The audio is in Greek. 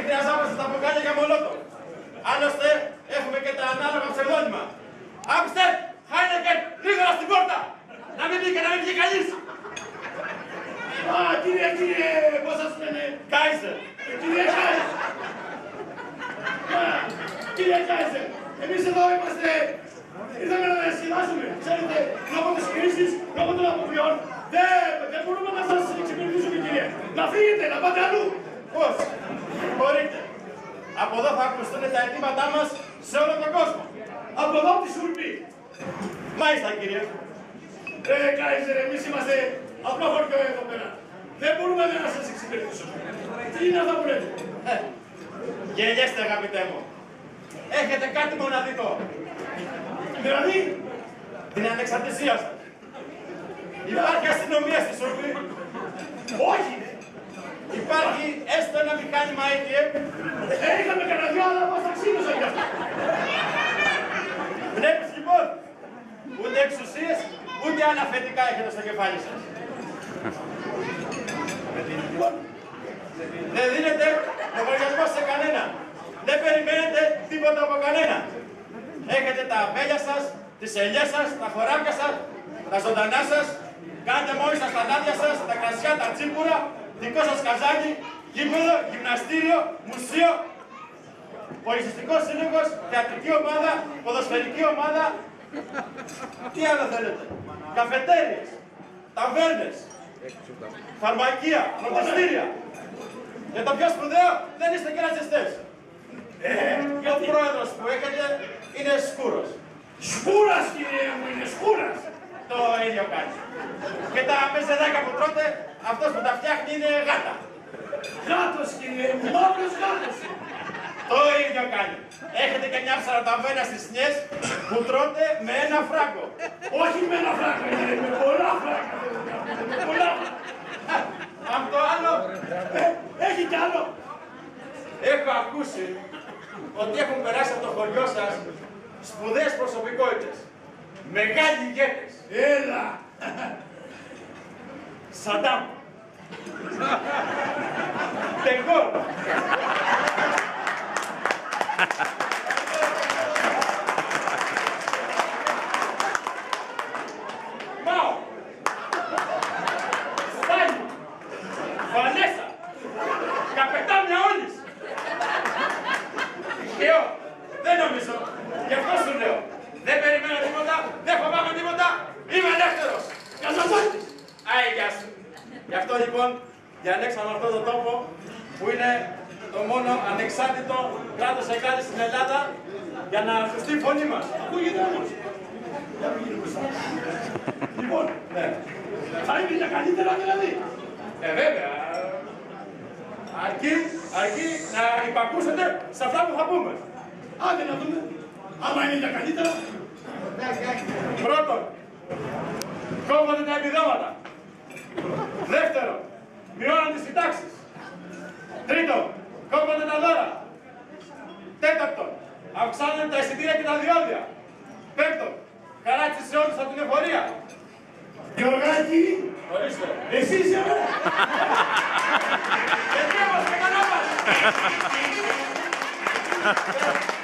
και χρειαζόμαστε τα και για μολότο. Άλλωστε έχουμε και τα ανάλογα ψευδόνυμα. Άμψτε, Χάινεκεν, γρήγορα στην πόρτα! Να μην βγει και να μην βγει κανείς! Α, κύριε, κύριε, πώς σας λένε; Κάιζερ. Ε, κύριε Κάιζερ. Κύριε Κάιζερ, εμείς εδώ είμαστε Ήρθαμε να διασκεδάσουμε. Ξέρετε, λόγω της κρίσης, λόγω των αποβιών, δεν, δεν μπορούμε να σας εξυπηρετήσουμε, κύριε. Να φύγετε, να πάτε αλλού μπορείτε. Από εδώ θα ακουστούν τα αιτήματά μας σε όλο τον κόσμο. Από εδώ τη Σουρμπή. Μάλιστα κύριε. Ε, Κάιζερ, εμείς είμαστε απλό χωριό εδώ πέρα. Δεν μπορούμε να σας εξυπηρετήσουμε. Τι είναι αυτά που λέτε; Ε, Γελιέστε αγαπητέ μου. Έχετε κάτι μοναδικό. Δηλαδή, Την ανεξαρτησία σας. Υπάρχει αστυνομία στη Σούρπη. όχι. Υπάρχει έστω ένα μηχάνημα ATM. Ε, είχαμε κανένα δυο, αλλά μας τα ξύνωσαν κι αυτά. Βλέπεις λοιπόν, ούτε εξουσίες, ούτε άλλα θετικά έχετε στο κεφάλι σας. Δεν δίνετε λογαριασμό σε κανένα. Δεν περιμένετε τίποτα από κανένα. Έχετε τα αμπέλια σας, τις ελιές σας, τα χωράκια σας, τα ζωντανά σας. Κάνετε μόλις τα στανάτια σας, τα κρασιά, τα τσίπουρα, δικό σας καζάκι, γήπεδο, γυμναστήριο, μουσείο, Πολιστικό σύλλογος, θεατρική ομάδα, ποδοσφαιρική ομάδα. Τι άλλο θέλετε; Καφετέριες, ταβέρνες, φαρμακεία, φροντιστήρια. Και το πιο σπουδαίο, δεν είστε και ρατσιστές. Ε, Και ο πρόεδρος που έχετε είναι σκούρος. Σκούρας, κυρία μου, είναι σκούρας. Το ίδιο κάνει. Και τα μεζεδάκια που τρώτε, αυτός που τα φτιάχνει είναι γάτα. Γάτος, κυρία μου, μαύρος γάτος. Το ίδιο κάνει. Έχετε και μια ψαραταβένα στις νιές που τρώτε με ένα φράγκο. Όχι με ένα φράγκα, κύριε, με πολλά φράγκα. Με πολλά. Απ' το άλλο, Ε, έχει κι άλλο. έχω ακούσει ότι έχουν περάσει από το χωριό σας σπουδαίες προσωπικότητες. Μεγάλοι ηγέτες. Έλα. Σαντάμ. Τεγκόρ. Μάο. Στάλιν. Βανέσα. Καπετάνια όλης. Θεό. Δεν νομίζω. Γι' αυτό σου λέω. Δεν περιμένω τίποτα. Δεν φοβάμαι τίποτα. Είμαι ελεύθερος. Καζαντζάκης. Άι, γεια σου. Γι' αυτό λοιπόν διαλέξαμε αυτόν τον τόπο που είναι το μόνο ανεξάρτητο κράτος εκράτη στην Ελλάδα για να ακουστεί η φωνή μας. Ακούγεται όμως. Για να γίνει μπροστά. Λοιπόν, Ναι. θα είναι για καλύτερα δηλαδή. Ε, βέβαια. Αρκεί, αρκεί να υπακούσετε σε αυτά που θα πούμε. Άντε να δούμε. Άμα είναι για καλύτερα. Πρώτον, κόβονται τα επιδόματα. Δεύτερον, μειώνονται τις συντάξεις. Τρίτον, κόβονται τα δώρα. Τέταρτον, αυξάνονται τα εισιτήρια και τα διόδια. Πέμπτον, χαράτσι σε όλους από την εφορία. Γιωργάκη, Ορίστε. εσύ είσαι ωραία. Γιατί είμαστε καλά μας.